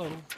Hello.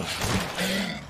Ugh.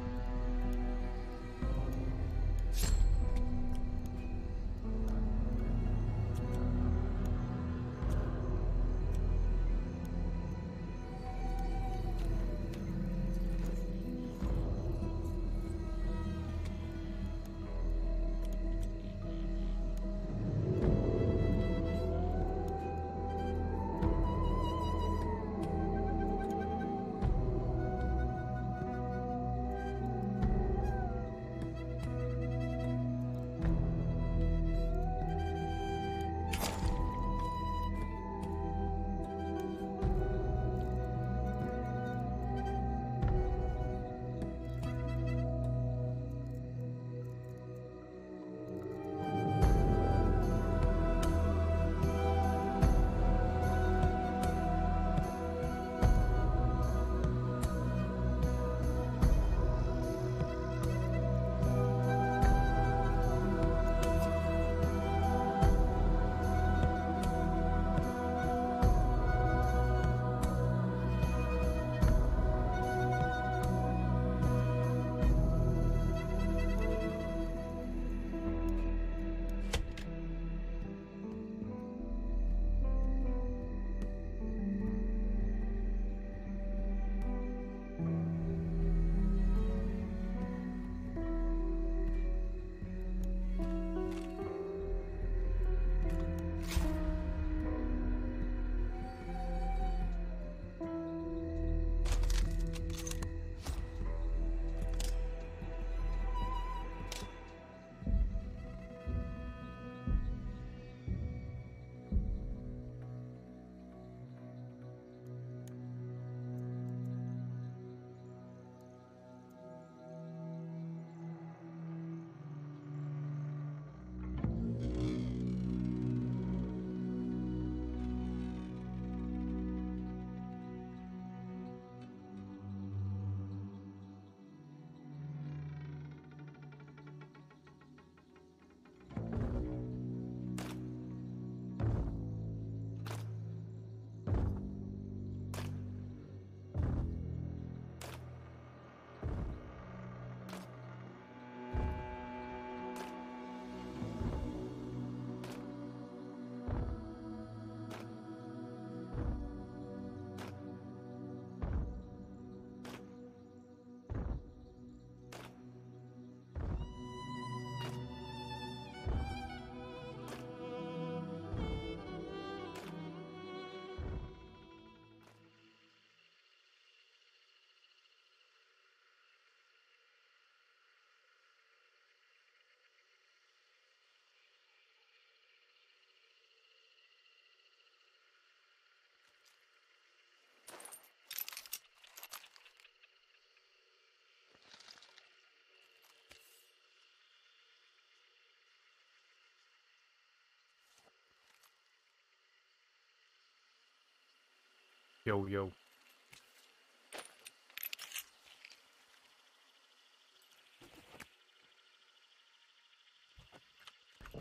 Yo, yo.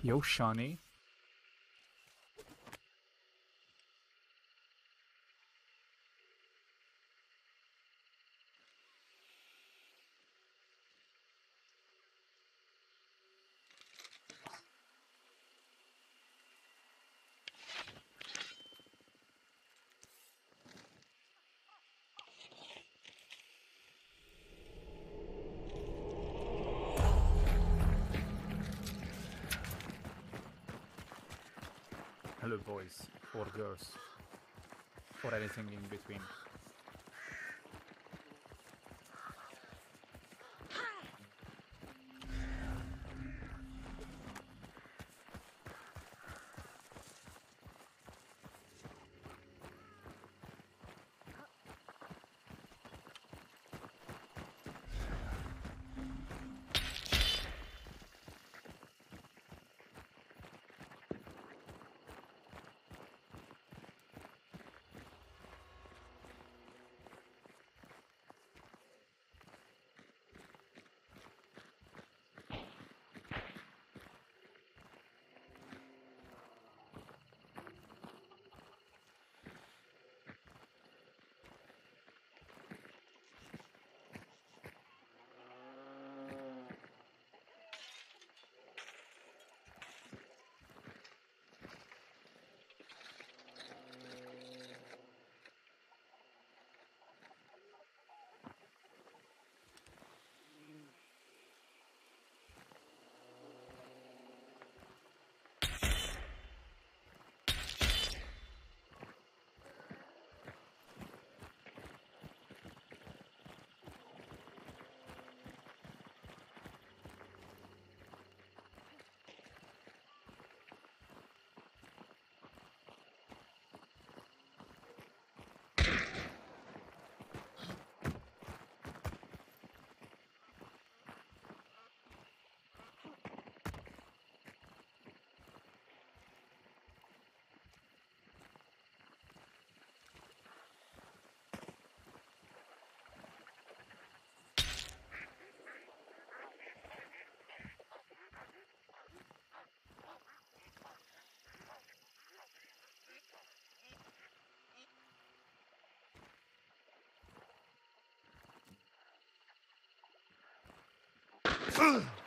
Yo, Shawnee. Anything in between. Ugh.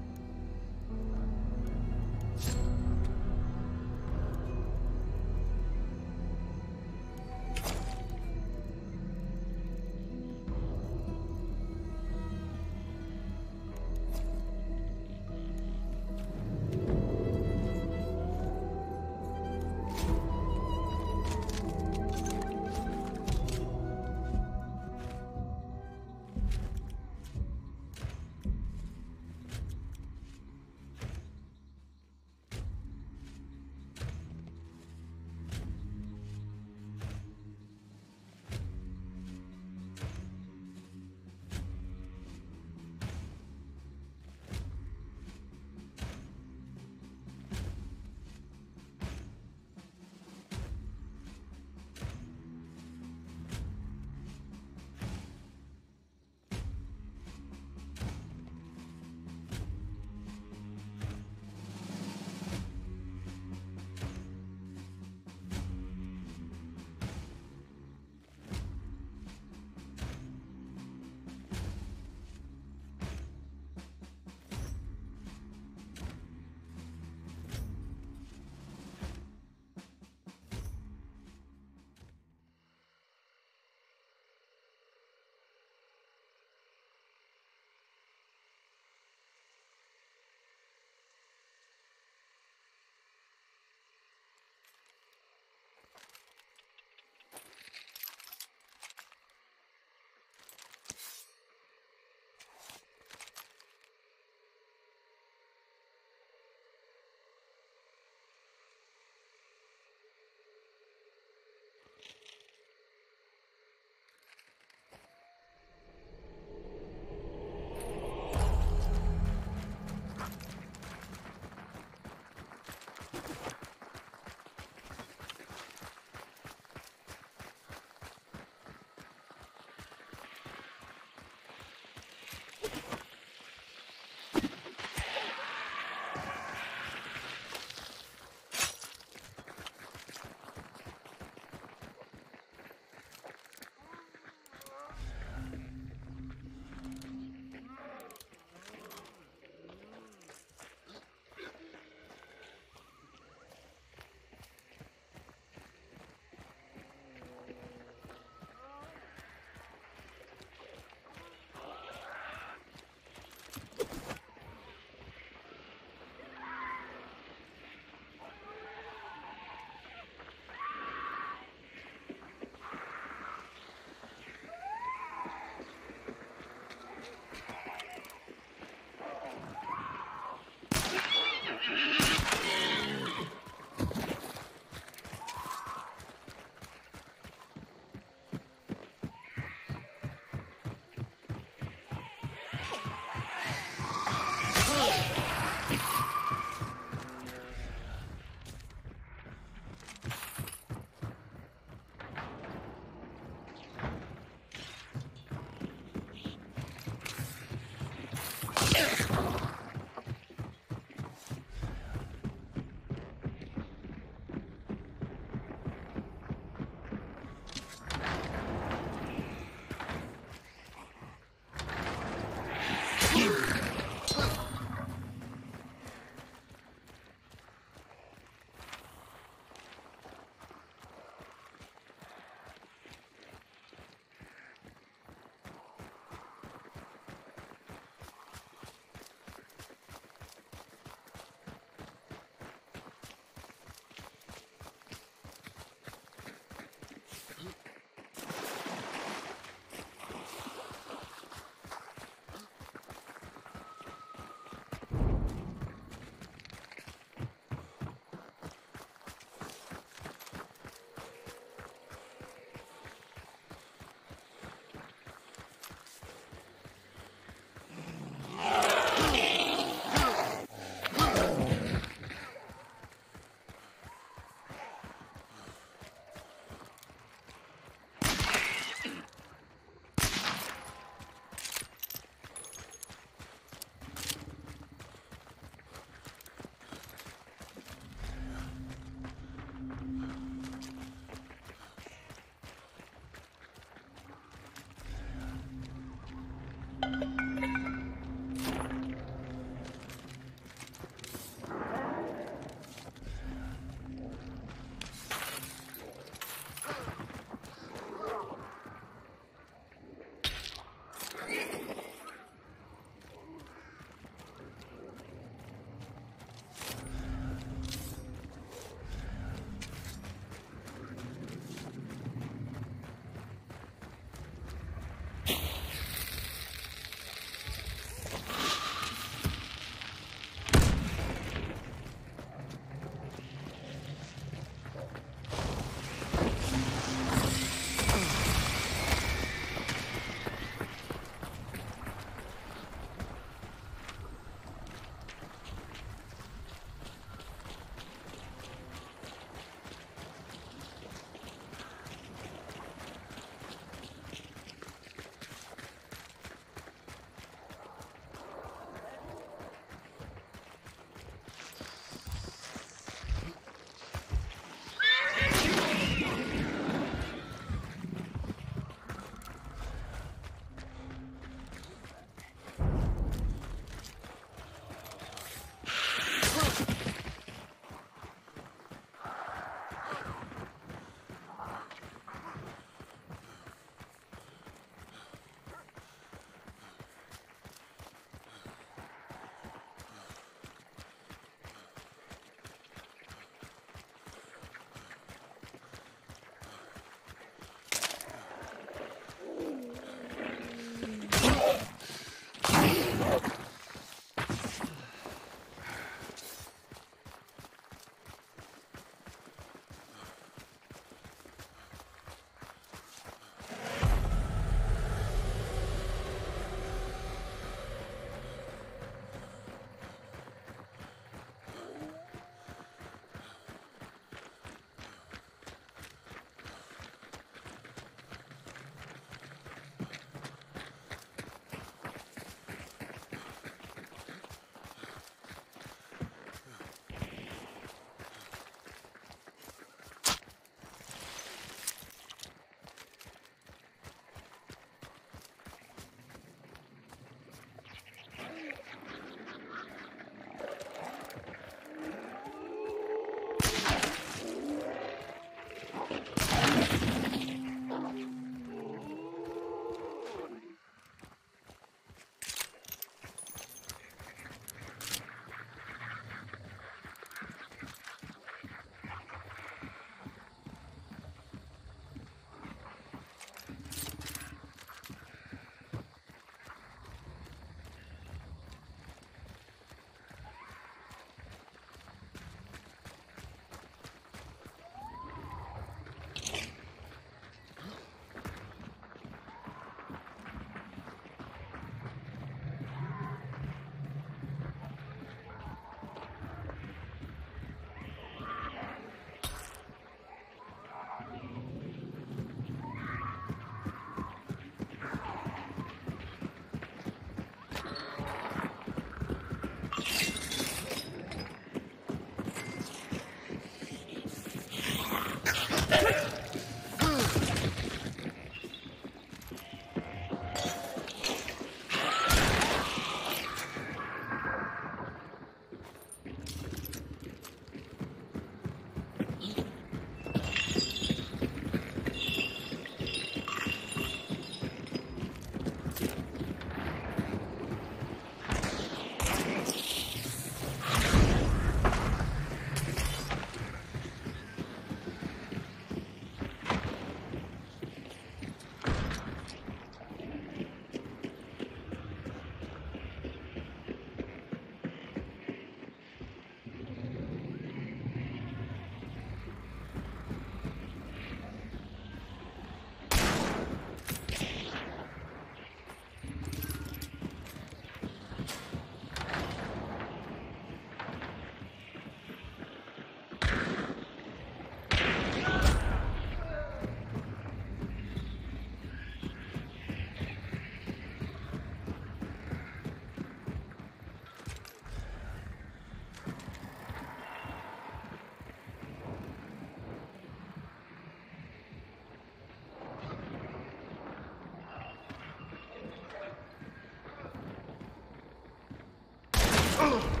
Oh!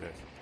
Cheers.